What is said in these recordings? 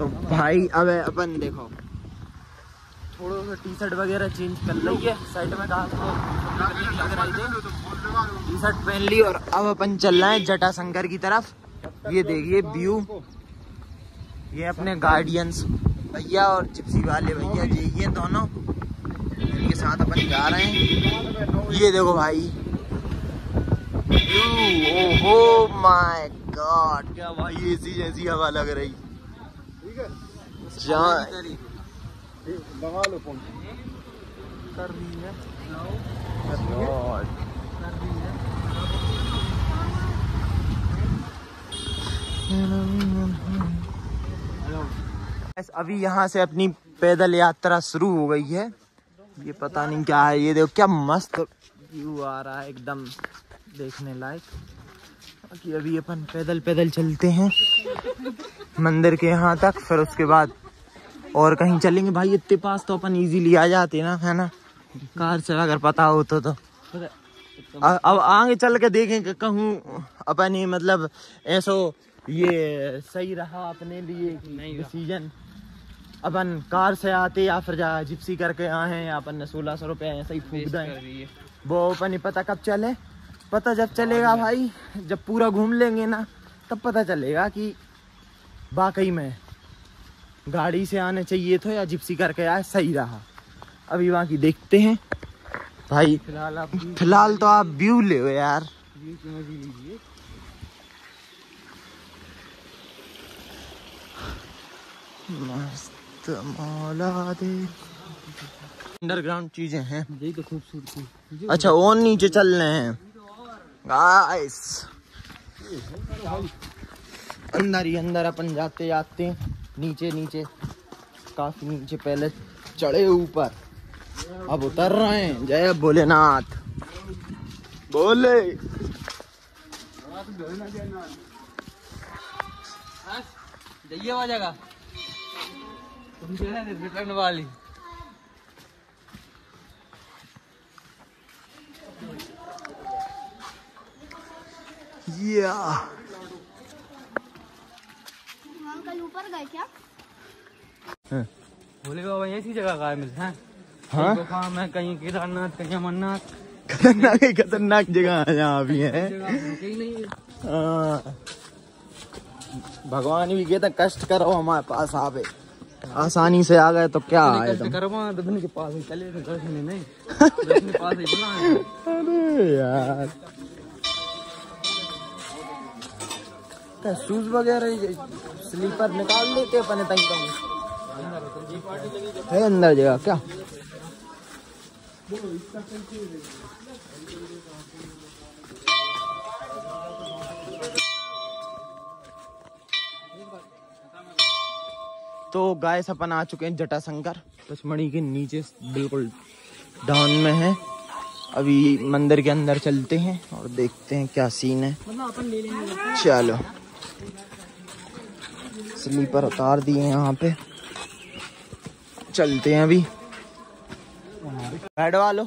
तो भाई अब अपन देखो। थोड़ा सा टी शर्ट वगैरह चेंज कर रही है। साइड में कहा लग रही थी टी शर्ट पहन ली और अब अपन चल रहे हैं जटा शंकर की तरफ़। ये देखिए व्यू ये अपने गार्डियंस भैया और चिप्सी वाले भैया जी ये दोनों इनके साथ अपन जा रहे हैं। ये देखो भाई। ओहो माय गॉड क्या भाई ऐसी जैसी हवा लग रही। जहाँ अभी यहाँ से अपनी पैदल यात्रा शुरू हो गई है। ये पता नहीं क्या है, ये देखो क्या मस्त व्यू आ रहा है एकदम देखने लायक। बाकी अभी अपन पैदल पैदल चलते हैं। मंदिर के यहाँ तक, फिर उसके बाद और कहीं चलेंगे भाई इतने पास तो अपन इजीली आ जाते ना है ना? कार से अगर पता हो तो, तो। अब आगे चल के देखेंगे कहूँ अपन ही मतलब ऐसो ये सही रहा अपने लिए डिसीज़न अपन कार से आते या फिर जा जिप्सी करके आए हैं या अपन ने सोलह सौ रुपये ऐसा ही। फूक दें वो अपन ही पता कब चले। पता जब चलेगा भाई जब पूरा घूम लेंगे ना तब पता चलेगा कि वाकई में गाड़ी से आने चाहिए तो या जिप्सी करके आए? सही रहा। अभी वहाँ की देखते हैं। भाई फ़िलहाल आप फ़िलहाल तो आप व्यू ले यार। मस्त मौला दे। अंडरग्राउंड चीज़ें हैं। यही तो खूबसूरती अच्छा और नीचे चल रहे हैं गाइस अंदर ही अंदर अपन जाते जाते नीचे नीचे। काफ़ी नीचे पहले चढ़े ऊपर। अब उतर रहे हैं। जय भोलेनाथ। बोले। जाइए वहाँ जगह। रिटर्न वाली। या अंकल ऊपर गए क्या? भोले बाबा ऐसी जगह का मिलता है? हाँ? गुफा में कहीं केदारनाथ कहीं अमरनाथ? खतरनाक ही खतरनाक जगह है यहाँ भी है? कहीं नहीं हाँ। भगवान भी कहते कष्ट करो हमारे पास आवे आसानी से आ गए तो क्या आए तुम करवा के पास ही चले तो ही नहीं दर्शन के ही शूज़ वगैरह स्लीपर निकाल लेते अपने है। अंदर जगह क्या? तो गाय अपन आ चुके हैं जटाशंकर पचमढ़ी के नीचे बिल्कुल डाउन में है। अभी मंदिर के अंदर चलते हैं और देखते हैं क्या सीन है। चलो। स्लीपर उतार दिए यहाँ पे। चलते हैं अभी। गाइड वालो।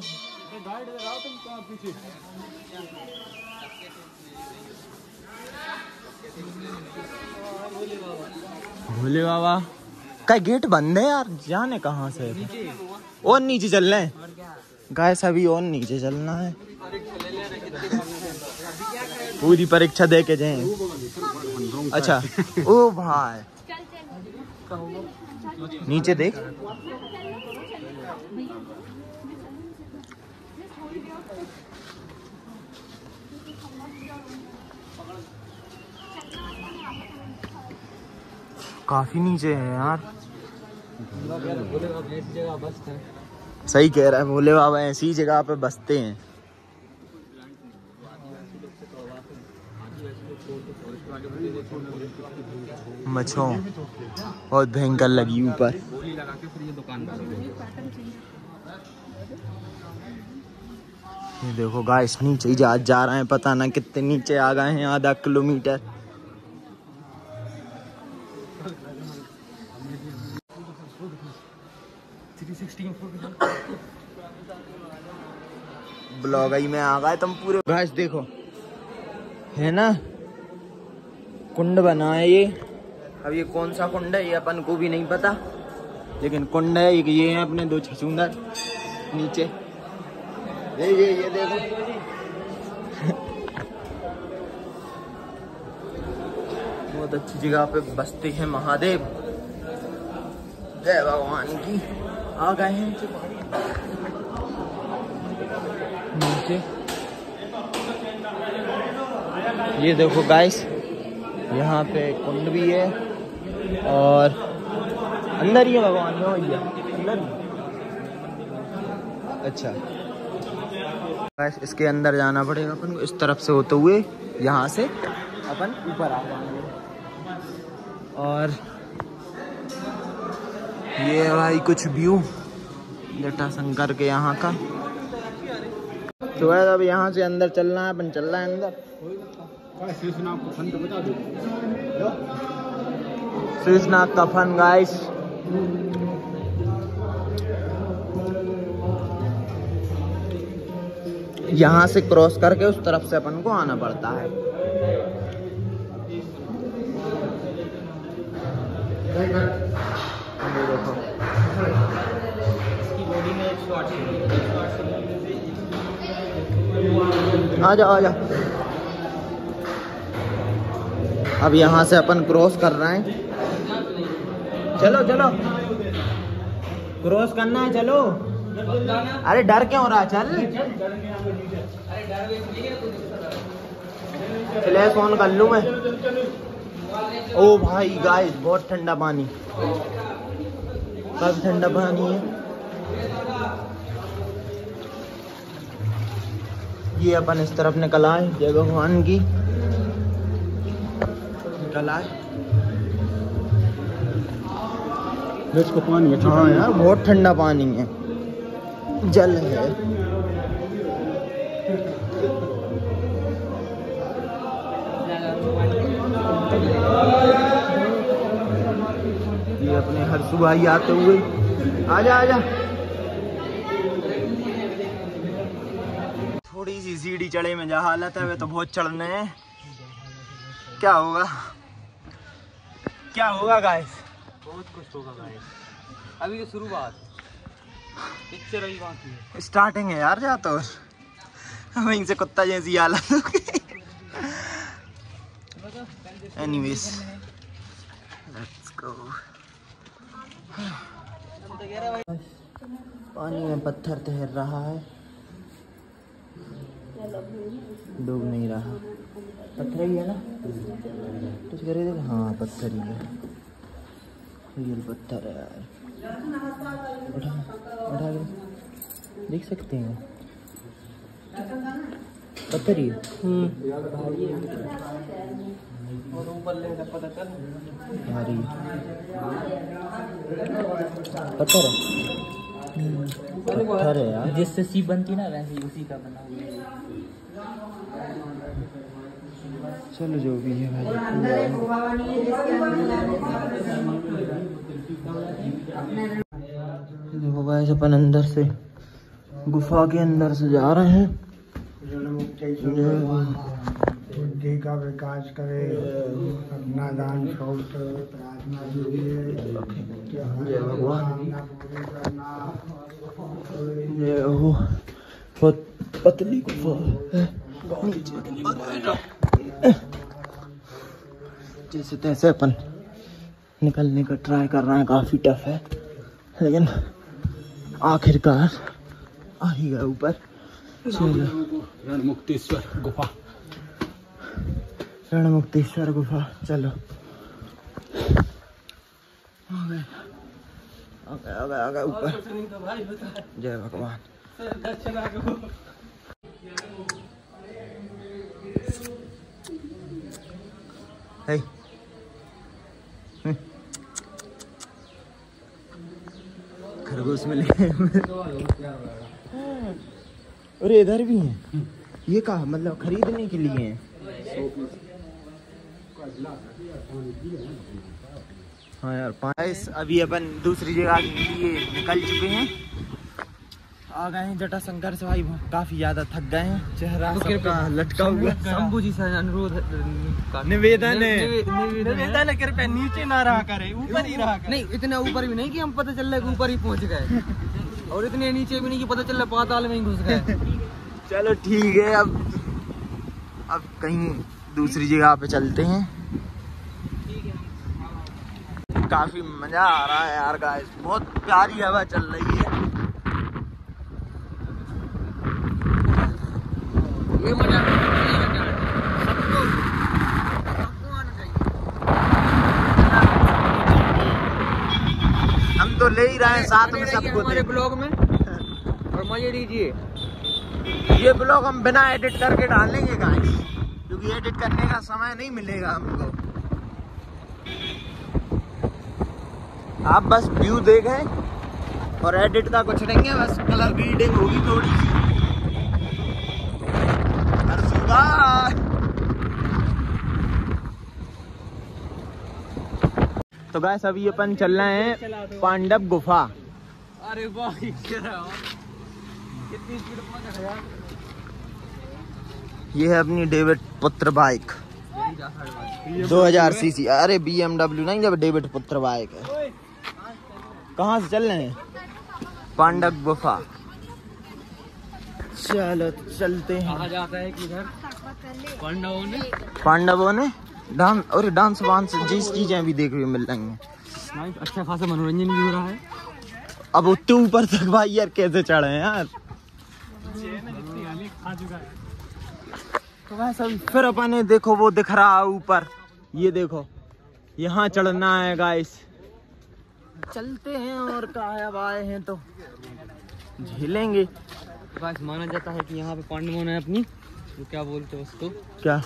भोले बाबा। का गेट बंद है यार? जाने कहाँ से और नीचे चल रहे हैं। गाय सभी और नीचे चलना है। पूरी परीक्षा दे के जाए। अच्छा। ओ भाई। नीचे देख। काफ़ी नीचे है यार। है। सही कह रहा है भोले बाबा ऐसी जगह पे बसते हैं। मच्छों बहुत भयंकर लगी ऊपर। ये देखो गाइस नीचे ही जा जा रहे हैं, पता ना कितने नीचे आ गए हैं, आधा किलोमीटर। ब्लॉग ही में आ गए तुम पूरे गाइस देखो। है ना? कुंड बना है ये। अब ये कौन सा कुंड है, ये अपन को भी नहीं पता। लेकिन कुंड है, एक ये है अपने दो छछूंदर नीचे। ये ये ये देखो। बहुत अच्छी जगह पे बसते हैं महादेव। जय भगवान की। आ गए हैं। नीचे। ये देखो गाइस यहाँ पे कुंड भी है और अंदर ही है भगवान हो भैया अंदर अच्छा। इसके अंदर जाना पड़ेगा अपन को, इस तरफ़ से होते हुए यहाँ से अपन ऊपर आ जाएँगे। और ये भाई कुछ व्यू जटा शंकर के यहाँ का। तो अब यहाँ से अंदर चलना है, अपन चल रहा है अंदर। शेषनाग का फन गाइस। यहाँ से क्रॉस करके उस तरफ़ से अपन को आना पड़ता है। ये देखो आ जाओ आ जाओ अब यहाँ से अपन क्रॉस कर रहे हैं। चलो चलो। क्रॉस करना है, चलो। अरे डर क्यों हो रहा चल। चले, फ़ोन कर लूँ मैं। ओ भाई गाइस बहुत ठंडा पानी। काफ़ी ठंडा पानी है? ये अपन इस तरफ़ निकल आए, जय भगवान की। निकल आए को पानी हाँ यार बहुत ठंडा पानी है। जल है। ये अपने हर्षु भाई आते हुए। आजा आजा। थोड़ी सी सीढ़ी चढ़े में जा हालत है वे तो बहुत चढ़ने हैं। क्या होगा? क्या होगा गाइस बहुत कुछ होगा भाई अभी तो शुरुआत पिक्चर अभी बाकी है। स्टार्टिंग है यार जा तो। वहीं से कुत्ता जैसी हालत एनीवेज लेट्स गो पानी में पत्थर तैर रहा है। डूब नहीं रहा। पत्थर ही है ना? कुछ करे देख हाँ पत्थर ही है। रियल पत्थर है यार। उठा उठा के देख सकते हैं। पत्थर ही चल भारी। पत्थर पत्थर है यार। जिससे सी बनती ना वैसे उसी का बना हुआ है। चलो जो भी है भाई देखो गाइस अपन अंदर से गुफा के अंदर से जा रहे हैं। बुद्धि का विकास करे अपना दान शौच प्रार्थना जो भी है कि जय भगवान कामना पूरी करना ये वो बहुत पतली जैसे तैसे अपन निकलने का ट्राई कर रहे हैं काफ़ी टफ है लेकिन आखिरकार आ ही गए ऊपर मुक्तेश्वर गुफा रण मुक्तेश्वर गुफा, चलो। ऊपर। जय भगवान। है खरगोश मिले अरे इधर भी हैं। ये कहा? मतलब खरीदने के लिए हैं। हाँ यार पाइस अभी अपन दूसरी जगह के लिए निकल चुके हैं। आ गए हैं जटा शंकर से भाई काफ़ी ज़्यादा थक गए हैं। चेहरा तो सबका लटका हुआ। है। शंभू जी से अनुरोध निवेदन है। निवेदन है। कृपया नीचे ना रहा करे ऊपर ही रहा करे। नहीं इतना ऊपर भी नहीं कि हम पता चल रहा है ऊपर ही पहुँच गए। और इतने नीचे भी नहीं कि पता चल रहा है पाताल में ही घुस गए। चलो ठीक है अब अब कहीं दूसरी जगह पे चलते हैं। काफ़ी मज़ा आ रहा है यार गाइस बहुत प्यारी हवा चल रही है। ये मज़ा चाहिए। हम तो ले ही रहे हैं साथ में सबको ब्लॉग में और मज़े लीजिए। ये ब्लॉग हम बिना एडिट करके डालेंगे गाइस क्योंकि एडिट करने का समय नहीं मिलेगा हमको। आप बस व्यू देखें और एडिट का कुछ नहीं है, बस कलर ग्रेडिंग होगी थोड़ी सी। तो गाइस अभी अपन चल रहे हैं पांडव गुफा। अरे वाह कितनी स्पीड पहुँच गया ये है अपनी डेविड पुत्र बाइक। 2000 सीसी। अरे बीएमडब्ल्यू नहीं जब डेविड पुत्र बाइक है। कहाँ से चल रहे हैं? पांडव गुफा। चलो तो चलते हैं। कहा जाता है कि इधर? पांडवों ने? पांडवों ने? डांस और डांस वांस जिस चीज़ें भी देखने मिल रही हैं। अच्छा खासा मनोरंजन भी हो रहा है। अब उतने ऊपर तक भाई यार कैसे चढ़े हैं यार? तो वैसे अभी फिर अपने देखो वो दिख रहा है ऊपर। ये देखो यहाँ चढ़ना है गाइस चलते हैं और का अब आए हैं तो झेलेंगे। बस माना जाता है कि यहाँ पे पांडवों ने अपनी वो क्या बोलते हैं उसको? क्या?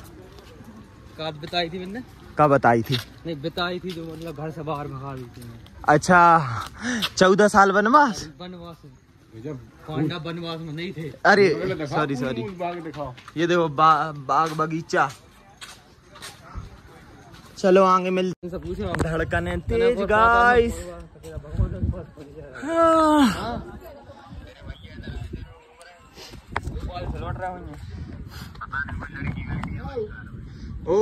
का बताई थी मैंने? का बताई थी? नहीं बताई थी जो मतलब घर से बाहर भगा दी थी। अच्छा चौदह साल वनवास? वनवास। में नहीं थे? अरे सॉरी सॉरी ये देखो बा, बाग बगीचा। चलो आगे मिल धड़कने तेज गाइस ओ।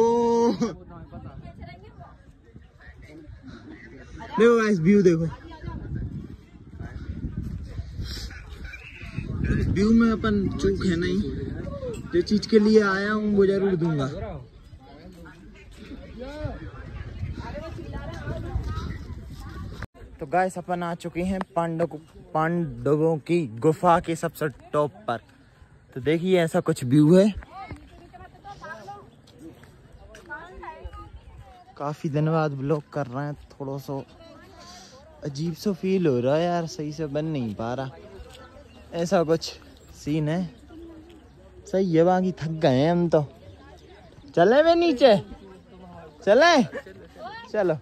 देखो गाइस व्यू देखो। व्यू में अपन चूक है नहीं। जो चीज़ के लिए आया हूँ, वो ज़रूर दूँगा। तो गाइस अपन आ चुके हैं पांडव पांडवों की गुफा के सबसे टॉप पर। तो देखिए, ऐसा कुछ व्यू है। काफ़ी दिन बाद ब्लॉग कर रहे हैं, थोड़ा सा अजीब सा फील हो रहा है यार, सही से बन नहीं पा रहा। ऐसा कुछ सीन है। सही है, बाकी थक गए हैं हम तो। चले वे नीचे। चले। चलो।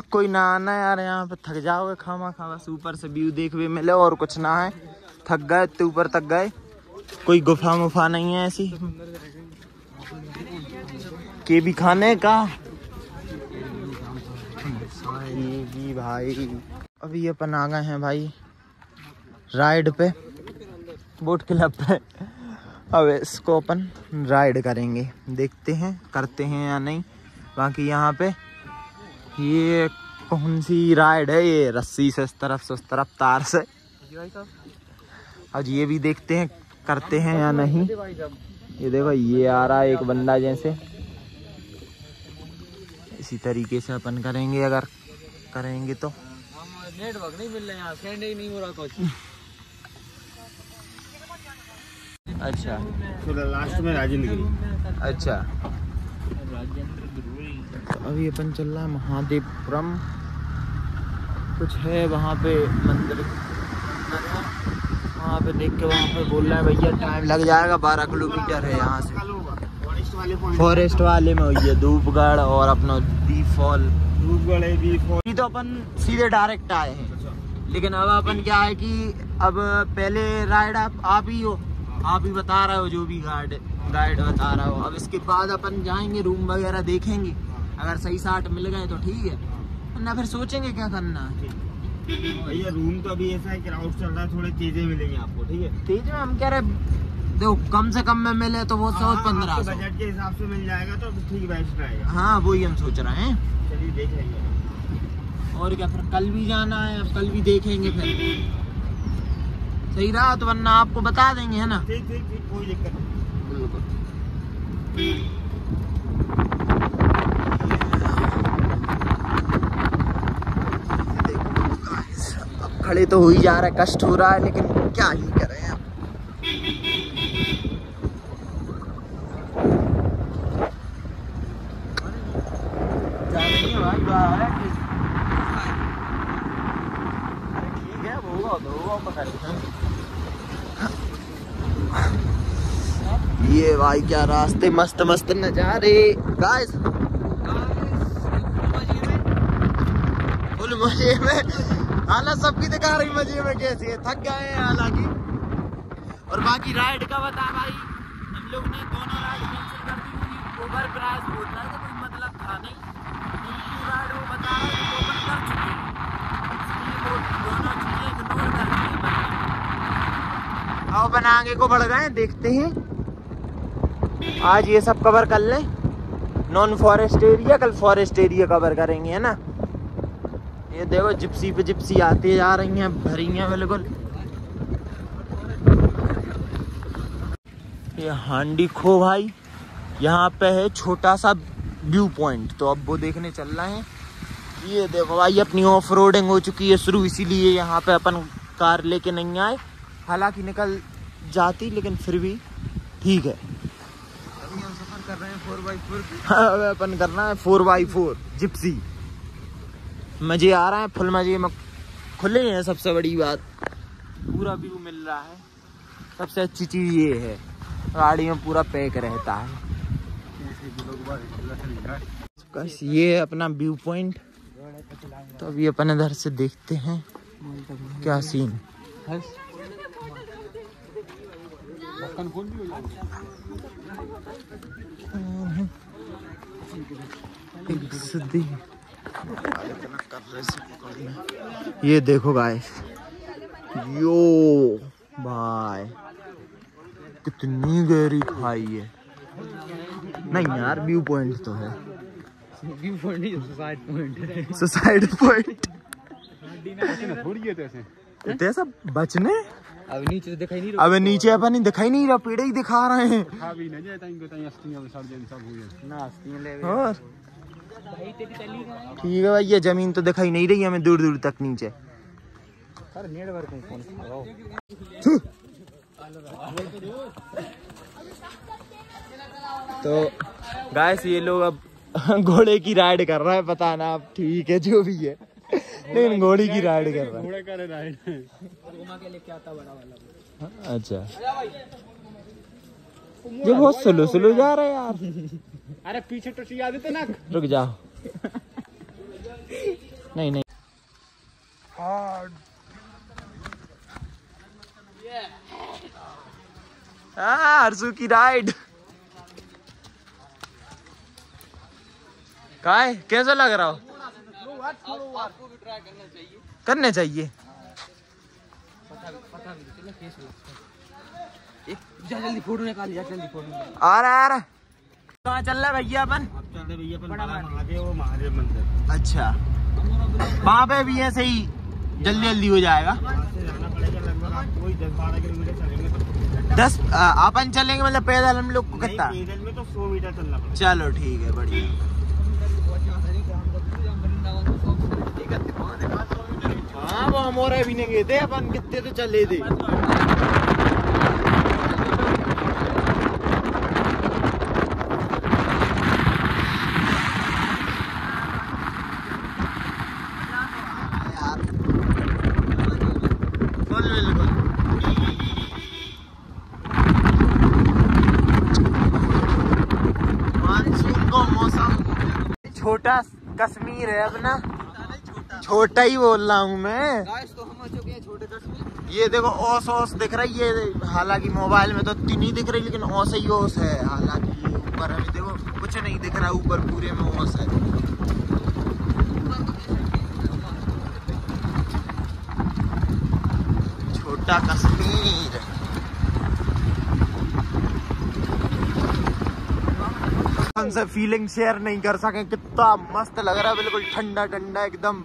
कोई ना आना यार, यहाँ पे थक जाओगे, खामा खा, बस ऊपर से व्यू देखने मिले, और कुछ ना है। थक गए तो ऊपर तक गए। कोई गुफा मुफा नहीं है ऐसी। के भी खाने का। भाई। अभी अपन आ गए हैं भाई, राइड पे। बोट क्लब पे। अब इसको अपन राइड करेंगे। देखते हैं, करते हैं या नहीं। बाकी यहाँ पे ये कौन सी राइड है? ये रस्सी से इस तरफ़ से, उस तरफ़ तार से। आज ये भी देखते हैं, करते हैं या नहीं। ये देखो, ये आ रहा है एक बंदा जैसे। इसी तरीके से अपन करेंगे, अगर करेंगे तो। नेटवर्क नहीं मिल रहा, यहाँ सेंड ही नहीं हो रहा कुछ। अच्छा। लास्ट में राजेंद्र गिरी। अच्छा। तो अभी अपन चल रहा है महादेवपुरम। कुछ है वहाँ पे मंदिर। वहाँ पे देख के वहाँ पे बोल रहा है भैया टाइम लग जाएगा बारह किलोमीटर है यहाँ से। फॉरेस्ट वाले में हुई है धूपगढ़ और अपना बी फॉल अभी तो अपन सीधे डायरेक्ट आए हैं। लेकिन अब अपन क्या है कि अब पहले राइड आप आप ही हो। आप ही बता रहे हो जो भी गाइड गाइड बता रहा हो। अब इसके बाद अपन जाएँगे रूम वगैरह देखेंगे। अगर सही साठ मिल गए तो ठीक है। वरना फिर सोचेंगे क्या करना है। भैया रूम तो अभी ऐसा है क्राउड चल रहा है थोड़े चीज़ें मिलेंगी आपको ठीक है? तेज में हम कह रहे देखो कम से कम में मिले तो वो सौ हाँ, पंद्रह बजट के हिसाब से मिल जाएगा तो ठीक बेस्ट रहेगा हाँ वही हम सोच रहे हैं। चलिए देख लेंगे। और क्या फिर कल भी जाना है अब कल भी देखेंगे फिर। सही रहा तो वरना आपको बता देंगे है ना? ठीक ठीक ठीक कोई दिक्कत नहीं। अब खड़े तो हो ही जा रहा है कष्ट हो रहा है लेकिन क्या ही करें अब जाएँगे भाई बाहर है कि- अरे ठीक है वो होगा तो वो पकड़ ये भाई, क्या रास्ते मस्त मस्त नजारे। गाइस मज़े में। हालत सबकी दिखा रही मज़े में कैसी है। थक गए हैं हालाँकि। और बाकी राइड का बता भाई, हम लोग ने दोनों राइड कैंसिल कर दी क्योंकि ओवर प्राइस बोल रहा है तो कोई मतलब था नहीं। दूसरी राइड वो बता रहा है ओवर कर चुके इसलिए वो दोनों चीज़ें इग्नोर कर दी हैं। आओ बना आगे को बढ़ गए देखते हैं। आज ये सब कवर कर लें। नॉन फॉरेस्ट एरिया कल फॉरेस्ट एरिया कवर करेंगे, है ना? ये देखो जिप्सी पे जिप्सी आती जा रही हैं, भरी हैं बिल्कुल। ये हांडी खो भाई, यहाँ पे है छोटा सा व्यू पॉइंट तो अब वो देखने चल रहे हैं। ये देखो भाई, अपनी ऑफ़ रोडिंग हो चुकी है शुरू, इसीलिए यहाँ पे अपन कार लेके नहीं आए। हालाँकि निकल जाती, लेकिन फिर भी ठीक है अभी हम सफ़र कर रहे हैं बाई हाँ अपन करना है फोर बाई फोर जिप्सी मज़े आ रहे हैं फुल मज़े में खुले हैं सबसे बड़ी बात। पूरा व्यू मिल रहा है। सबसे अच्छी चीज़ ये है गाड़ी में पूरा पैक रहता है। बस ये है अपना व्यू पॉइंट तो अभी अपन इधर से देखते हैं क्या सीन ये देखो गाइस यो भाई। कितनी गहरी खाई है। नहीं यार व्यू पॉइंट तो है। व्यू पॉइंट नहीं सुसाइड पॉइंट सुसाइड पॉइंट ऐसे ऐसा बचने? अब नीचे तो दिखाई नहीं अब नीचे अपन ही दिखाई नहीं रहा पेड़ ही दिखा रहे हैं। खा भी नहीं जाता इनको तो अस्थियाँ विसर्जन सब है ना ले और? ठीक है भाई ये ज़मीन तो दिखाई नहीं रही हमें दूर दूर तक नीचे। सर नेटवर्क में फ़ोन लगाओ तो गाइस ये लोग अब घोड़े की राइड कर रहा है पता ना अब ठीक है जो भी है। लेकिन घोड़ी की राइड कर रहा है। घोड़े का राइड अच्छा। ये बहुत स्लो स्लो जा रहा है यार। अरे पीछे तो चाहिए आते ना। रुक जाओ। नहीं नहीं। हाँ हर्षु की राइड काय कैसा लग रहा हो? करने चाहिए। जा जल्दी फ़ोटो निकाल जल्दी फ़ोटो आ रहा आ रहा कहाँ चल रहा है भैया अपन? चल रहे भैया अपन महादेव महादेव मंदिर। अच्छा। वहाँ पे भी ऐसे ही जल्दी जल्दी हो जाएगा। दस तो। अपन चलेंगे मतलब पैदल हम लोग को कितना पैदल में तो सौ मीटर चलना पड़ेगा। चलो ठीक है बढ़िया। हाँ वो हमारे भी नहीं गए थे अपन कितने तो चले थे। फुल बिल्कुल मानसून का मौसम। छोटा कश्मीर है अपना छोटा ही बोल रहा हूँ मैं। तो हम हो चुके हैं छोटे कश्मीर ये देखो ओस ओस दिख रही है। हालाँकि मोबाइल में तो तीन ही दिख रही है लेकिन ओस ही ओस है। हालाँकि ये ऊपर अभी देखो कुछ नहीं दिख रहा ऊपर पूरे में ओस है। छोटा कश्मीर। फीलिंग शेयर नहीं कर सके। कितना मस्त लग रहा है। बिल्कुल ठंडा ठंडा एकदम।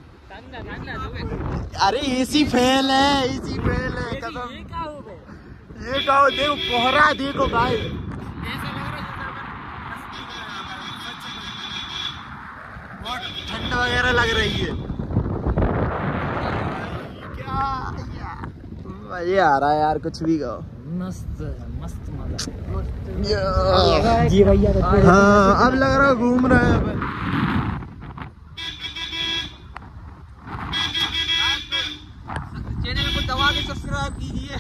अरे एसी फेल है एसी फेल है कसम। ये कहो देखो कोहरा देखो भाई। बहुत ठंड वगैरह लग रही है। क्या मज़े आ रहा है यार कुछ भी कहो। मस्त मस्त मज़ा। जी भैया हाँ अब लग रहा घूम रहे हैं अपन। चैनल को दबा के सब्सक्राइब कीजिए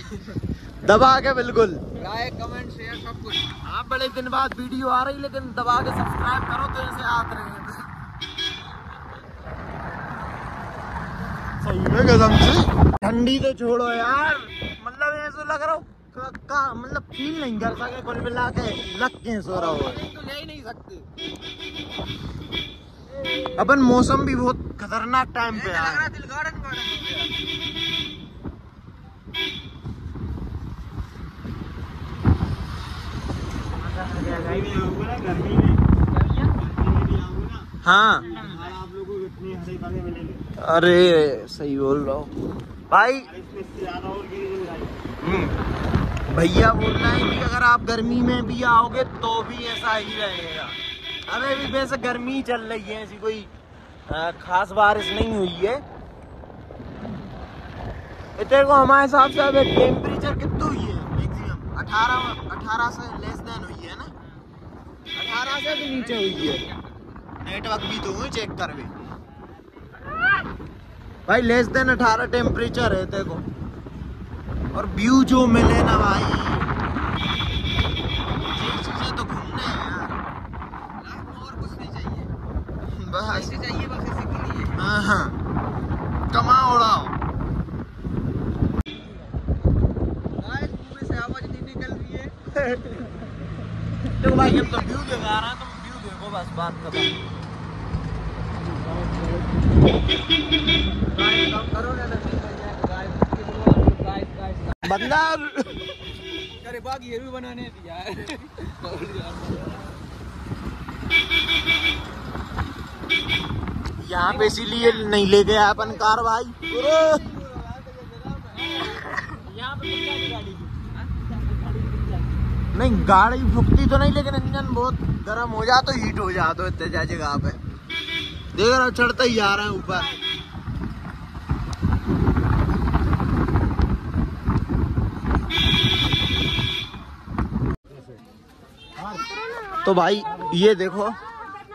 दबा के बिल्कुल। लाइक कमेंट शेयर सब कुछ। आप बड़े दिन बाद वीडियो आ रही लेकिन दबा के सब्सक्राइब करो तो ऐसे आते रहे। सही है कसम से। ठंडी तो छोड़ो यार। मतलब ऐसा लग रहा हो का, मतलब फील नहीं कर सके कुल मिला के लग के सो रहा हो। तो ले ही नहीं सकते। अपन मौसम भी बहुत खतरनाक टाइम पे लग रहा है है। दिल गार्डन गार्डन हो गया गर्मी में आऊँगा ना गर्मी में गर्मी में आऊँगा ना हाँ और आप लोगों को इतने हरे भरे मिलेंगे अरे सही बोल रहा हूँ। भाई हम्म, भैया बोल रहे हैं कि अगर आप गर्मी में भी आओगे तो भी ऐसा ही रहेगा। अबे भी वैसे गर्मी चल रही है ऐसी कोई खास बारिश नहीं हुई है। इतने को हमारे हिसाब से अबे टेम्परेचर कितना हुई है? मैक्सिमम अठारह अठारह से लेस देन हुई है। अठारह से भी नीचे हुई है नेटवर्क भी तो चेक कर भी। भाई लेस देन अठारह टेम्परेचर है देखो। और व्यू जो मिले ना भाई चीज़ें तो घूमने हैं यार। और कुछ नहीं चाहिए। बस। चाहिए बस ऐसे के लिए। हाँ हाँ। कमा उड़ाओ। से आवाज़ नहीं निकल रही है। तो भाई हम तो व्यू दिखा रहे हैं तुम व्यू देखो बस बात खत्म। बंदा अरे बाकी ये भी बनाने दिया यहाँ पे इसीलिए नहीं ले गया अपन कार भाई। अरे! नहीं, गाड़ी फुकती तो नहीं, लेकिन इंजन बहुत गर्म हो जा तो हीट हो जा तो इतने जगह पे। देख रहा चढ़ता ही जा रहा है ऊपर। तो भाई, ये देखो,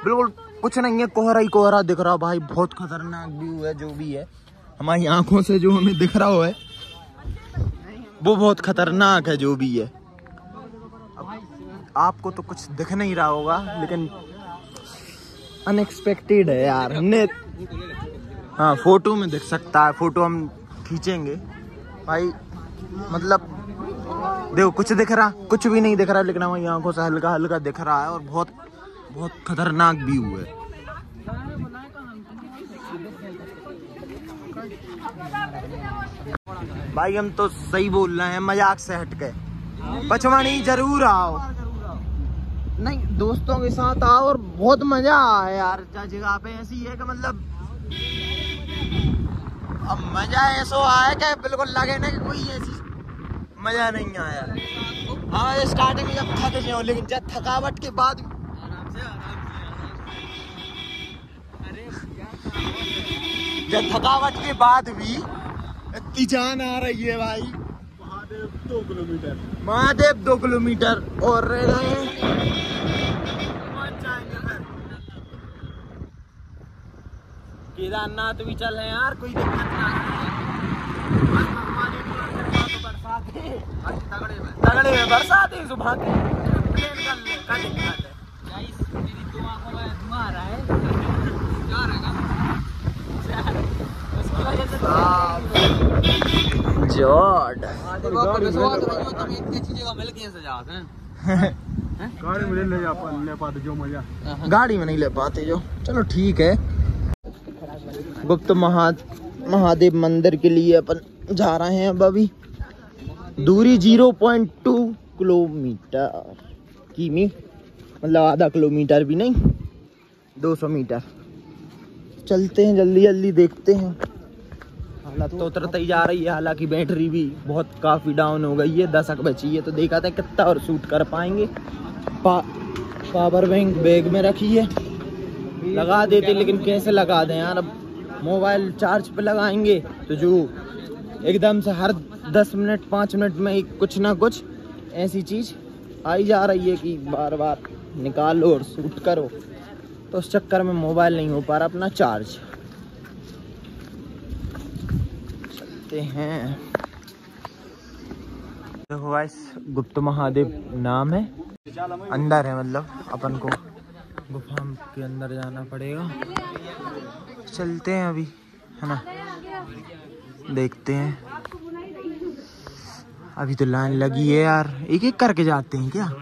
बिल्कुल कुछ नहीं है कोहरा ही कोहरा दिख रहा भाई, बहुत खतरनाक व्यू है, जो भी है। हमारी आँखों से जो हमें दिख रहा हो है, वो बहुत खतरनाक है, जो भी है। आपको तो कुछ दिख नहीं रहा होगा, लेकिन अनएक्सपेक्टेड है यार, हमने हाँ फ़ोटो में दिख सकता है फ़ोटो हम खींचेंगे। भाई मतलब देखो, कुछ दिख रहा, कुछ भी नहीं दिख रहा, लेकिन हमारी आँखों से हल्का हल्का दिख रहा है और बहुत बहुत खतरनाक व्यू है। भाई, हम तो सही बोल रहे हैं, मज़ाक से हटके पचमणी ज़रूर आओ। नहीं, दोस्तों के साथ आओ और बहुत मज़ा आया यार। जगह पे ऐसी है कि मतलब अब मज़ा ऐसा आया कि बिल्कुल लगे ना कि कोई ऐसी मज़ा नहीं आया। हाँ स्टार्टिंग में जब थक गए हो लेकिन जब थकावट के बाद जब थकावट के बाद भी इतनी जान आ रही है भाई। महादेव दो किलोमीटर। महादेव दो किलोमीटर और रह गए हैं। केदारनाथ भी चल रहे हैं यार कोई दिक्कत ना है। तो तगड़े में तगड़े में बरसात है सुबह के। प्लेन कर का दिक्कत है गाइस मेरी दो आँखों में धुआँ आ रहा है वजह से जॉर्ड देखो आपको विश्वास नहीं हो तुम इतनी अच्छी जगह मिल गई सजात हैं गाड़ी में ले ले पाते जो मज़ा गाड़ी में नहीं ले पाते जो। चलो ठीक है। गुप्त महा महादेव मंदिर के लिए अपन जा रहे हैं अब अभी। दूरी ज़ीरो पॉइंट टू किलोमीटर। किमी? मतलब आधा किलोमीटर भी नहीं, दो सौ मीटर। चलते हैं जल्दी जल्दी देखते हैं। हालत तो उतरते ही जा रही है हालाँकि बैटरी भी बहुत काफ़ी डाउन हो गई है दशक बची है तो देखा था कितना और शूट कर पाएँगे। पा, पावर बैंक बैग में रखी है। लगा देते लेकिन कैसे लगा दें यार? अब मोबाइल चार्ज पे लगाएँगे तो जो एकदम से हर दस मिनट पाँच मिनट में कुछ ना कुछ ऐसी चीज़ आई जा रही है कि बार बार निकालो और शूट करो। तो उस चक्कर में मोबाइल नहीं हो पा रहा अपना चार्ज चलते हैं। देखो गुप्त महादेव नाम है। अंदर है मतलब अपन को गुफा के अंदर जाना पड़ेगा। चलते हैं अभी, है ना? देखते हैं। अभी तो लाइन लगी है यार। एक एक करके जाते हैं क्या?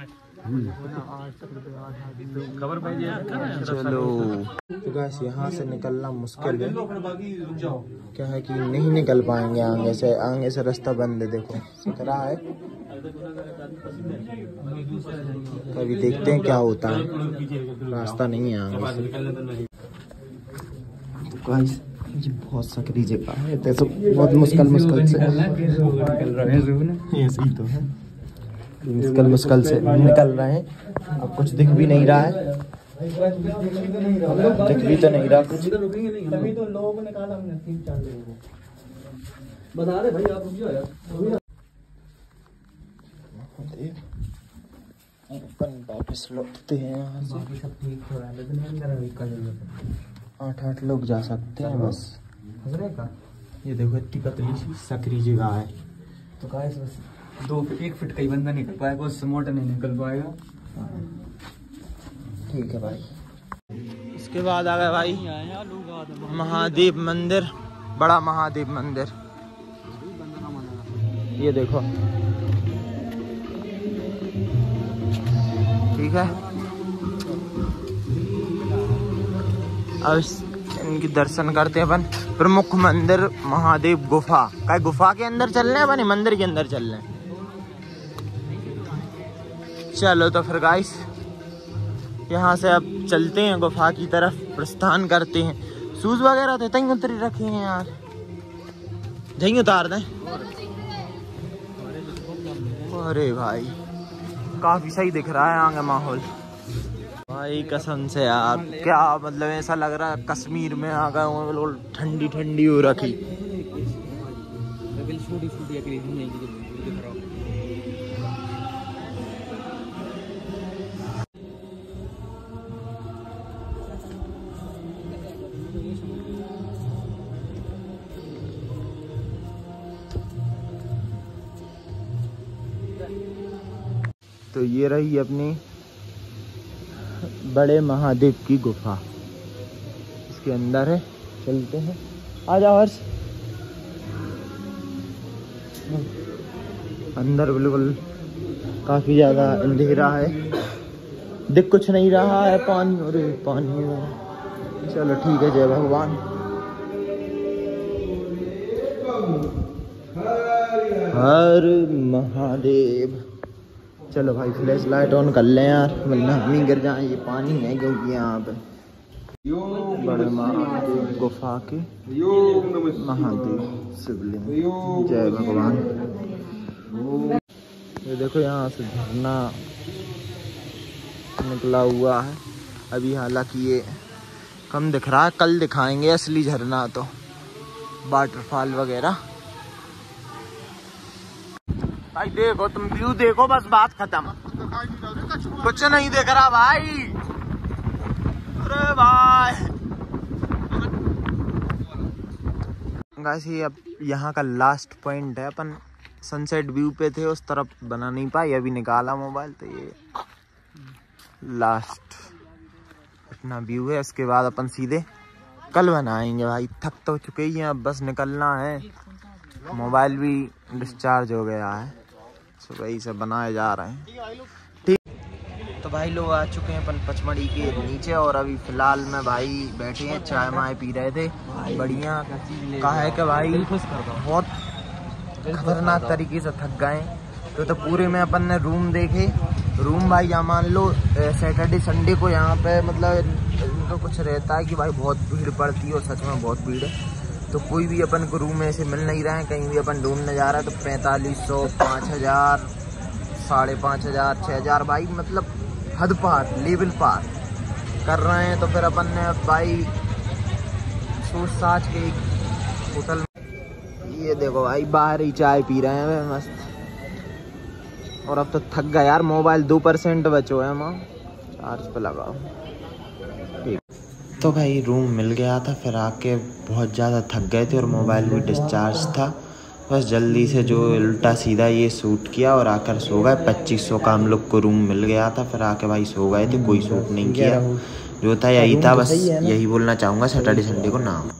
चलो। तो गैस यहाँ से निकलना मुश्किल है। क्या है कि नहीं निकल पाएँगे आगे से आगे से रास्ता बंद है देखो सकरा है। तो अभी देखते हैं क्या होता है। रास्ता नहीं है आगे से। तो गाइस ये बहुत सकरी जगह है तो बहुत मुश्किल मुश्किल से। ऐसे ही तो है। मुश्किल मुश्किल से निकल रहे हैं। अब कुछ दिख भी नहीं रहा है। दिख भी तो नहीं रहा कुछ। बता दे भाई आप रुक यार। अपन वापस लौटते हैं यहाँ से। आठ आठ लोग जा सकते हैं बस। ये देखो इतनी पतली सकरी जगह है। तो गाइस बस दो एक फीट का ही बंदा निकल पाएगा उससे मोटा नहीं निकल पाएगा। ठीक है भाई। इसके बाद आ गए भाई महादेव मंदिर बड़ा महादेव मंदिर। ये देखो। ठीक है। अब इनकी दर्शन करते हैं अपन। प्रमुख मंदिर महादेव गुफा। का गुफा के अंदर चल रहे हैं अपन मंदिर के अंदर चल रहे हैं? चलो तो फिर गाइस यहाँ से अब चलते हैं गुफा की तरफ़, प्रस्थान करते हैं। शूज़ वगैरह तो तहीं उतरी रखे हैं यार। जहीं उतार दें। अरे भाई, काफ़ी सही दिख रहा है आगे माहौल। भाई, कसम से यार, क्या मतलब ऐसा लग रहा है कश्मीर में आ गए बिल्कुल ठंडी ठंडी हो। रखी तो ये रही अपनी बड़े महादेव की गुफा। इसके अंदर है, चलते हैं। आ जाओ हर्ष। अंदर बिल्कुल काफ़ी ज़्यादा अंधेरा है। दिख कुछ नहीं रहा है पानी, और पानी चलो ठीक है, जय भगवान। हर महादेव। चलो भाई फ्लैश लाइट ऑन कर लें यार। वरना हम ही गिर जाए ये पानी है क्योंकि यहाँ पे। बड़े महादेव गुफा के महादेव शिवलिंग। जय भगवान। ये देखो यहाँ से झरना निकला हुआ है। अभी हालाँकि ये कम दिख रहा है कल दिखाएँगे असली झरना तो। वाटरफॉल वगैरह। भाई देखो, तुम व्यू देखो, बस बात खत्म। कुछ नहीं देख रहा भाई। अरे भाई। गाइस, ये अब यहाँ का लास्ट पॉइंट है, अपन सनसेट व्यू पे थे, उस तरफ़ बना नहीं पाई, अभी निकाला मोबाइल तो ये लास्ट अपना व्यू है। उसके बाद अपन सीधे कल बनाएँगे भाई। थक तो चुके ही हैं, अब बस निकलना है। मोबाइल भी डिस्चार्ज हो गया है। सुबह ही से बनाए जा रहे हैं। ठीक तो भाई लोग आ चुके हैं अपन पचमढ़ी के नीचे और अभी फ़िलहाल में भाई बैठे हैं चाय माय पी रहे थे। बढ़िया। कहा है कि भाई बहुत खतरनाक तरीके से थक गए तो तो पूरे में अपन ने रूम देखे। रूम भाई यहाँ मान लो सैटरडे संडे को यहाँ पे मतलब इनका कुछ रहता है कि भाई बहुत भीड़ पड़ती है और सच में बहुत भीड़ है। तो कोई भी अपन को रूम ऐसे मिल नहीं रहा है, कहीं भी अपन ढूँढने जा रहा है तो पैंतालीस सौ, पाँच हज़ार, साढ़े पाँच हज़ार छः हज़ार, भाई मतलब हद पार, लेवल पार कर रहे हैं तो फिर अपन ने भाई सोच साच के एक होटल ये देखो भाई, बाहर ही चाय पी रहे हैं मस्त। और अब तो थक गया यार, मोबाइल दो परसेंट बचो है, माँ। चार्ज पे लगाओ। तो भाई रूम मिल गया था फिर आके बहुत ज़्यादा थक गए थे और मोबाइल भी डिस्चार्ज था। बस जल्दी से जो उल्टा सीधा ये सूट किया और आकर सो गए। पच्चीस सौ का हम लोग को रूम मिल गया था फिर आके भाई सो गए थे कोई सूट नहीं किया। जो था यही था बस यही बोलना चाहूँगा सैटरडे संडे को नाम।